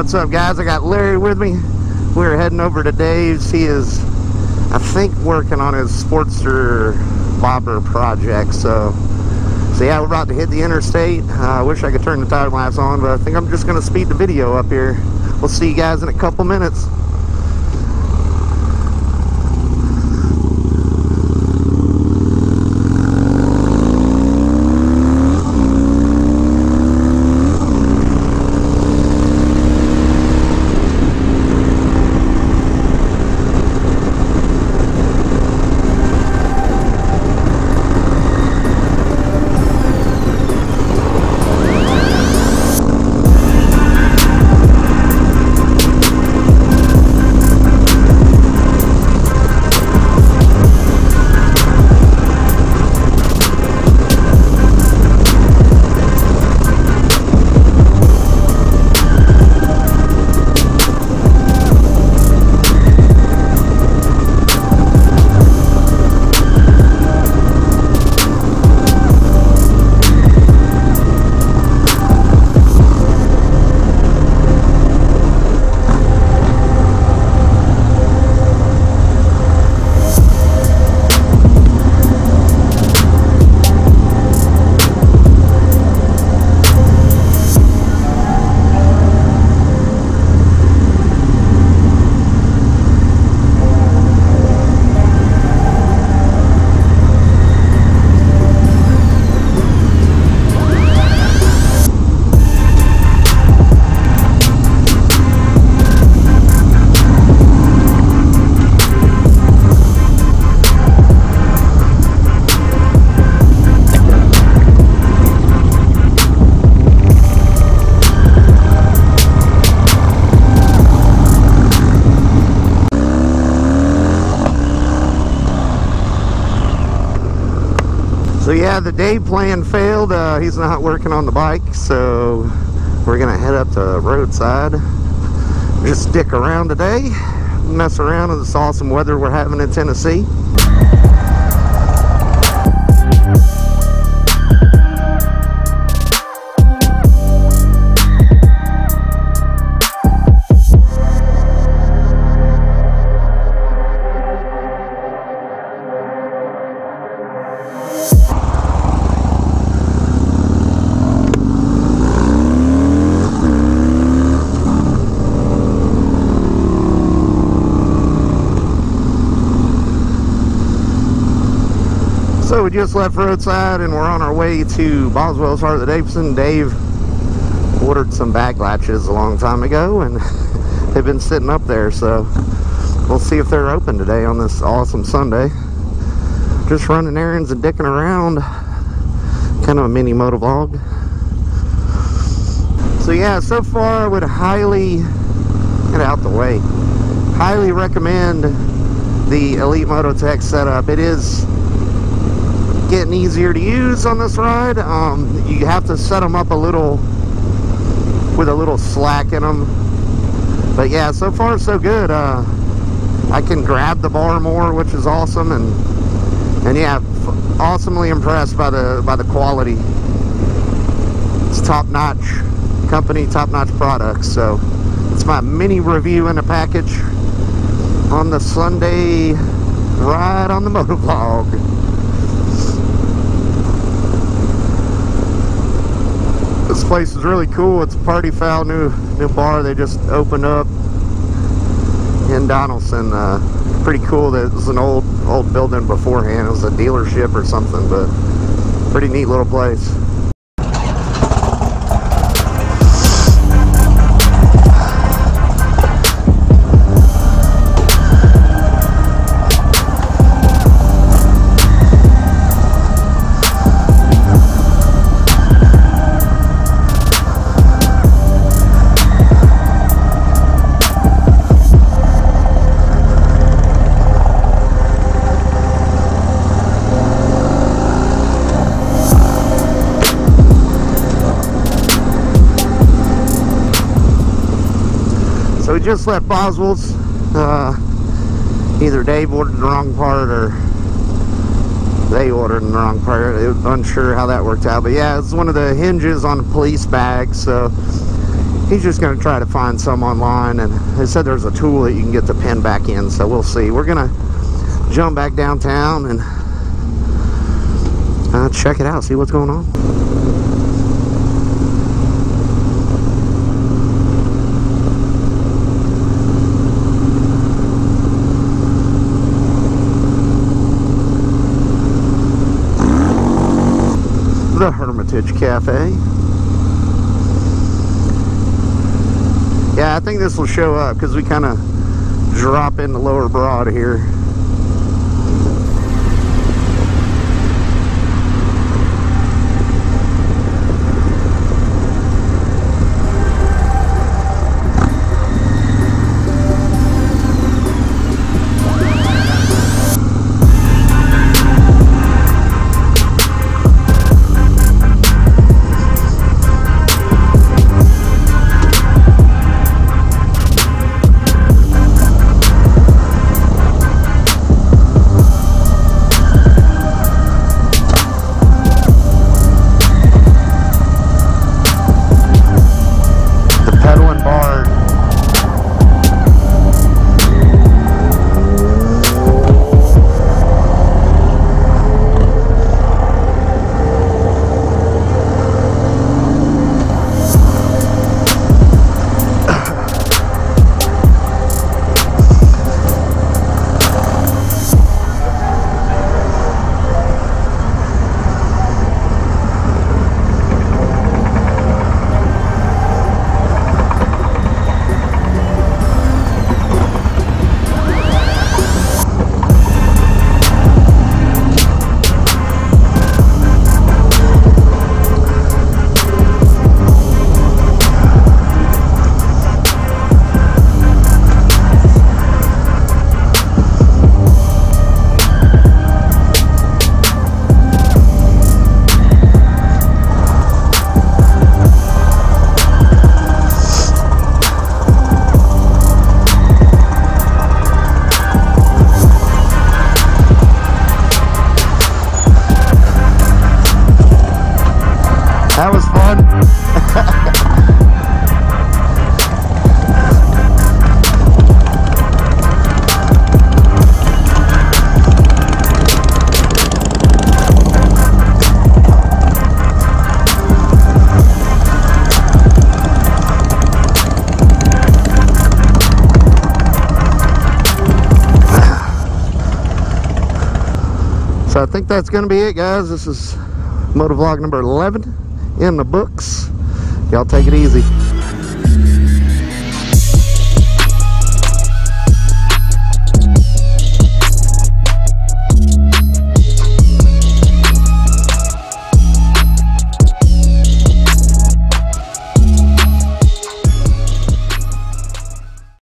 What's up guys? I got Larry with me. We're heading over to Dave's. He is, I think, working on his Sportster bobber project. So, so yeah, we're about to hit the interstate. Uh, I wish I could turn the time lapse on, but I think I'm just going to speed the video up here. We'll see you guys in a couple minutes. So yeah, the day plan failed. Uh, he's not working on the bike, so we're gonna head up to roadside. Just stick around today, mess around with this awesome weather we're having in Tennessee. We just left roadside and we're on our way to Boswell's Harley Davidson. Dave ordered some back latches a long time ago and they've been sitting up there so we'll see if they're open today on this awesome Sunday. Just running errands and dicking around. Kind of a mini moto vlog. So yeah, so far I would highly get out the way. Highly recommend the Elite Moto Tech setup. It is getting easier to use on this ride. Um, you have to set them up a little with a little slack in them. But yeah, so far so good. Uh, I can grab the bar more, which is awesome, and and yeah, awesomely impressed by the by the quality. It's top notch company, top notch products. So it's my mini review in a package on the Sunday ride on the motovlog. This place is really cool. It's a Party Fowl new new bar they just opened up in Donelson. Uh, pretty cool. That it was an old old building beforehand. It was a dealership or something, but pretty neat little place. Just left Boswell's. Uh, either Dave ordered the wrong part or they ordered the wrong part. It, unsure how that worked out. But yeah, it's one of the hinges on the police bag. So he's just going to try to find some online and they said there's a tool that you can get the pin back in so we'll see we're gonna jump back downtown and uh, check it out see what's going on the Hermitage Cafe Yeah, I think this will show up because we kind of drop in the lower broad here. I think that's going to be it, guys. This is motovlog number 11 in the books. Y'all take it easy.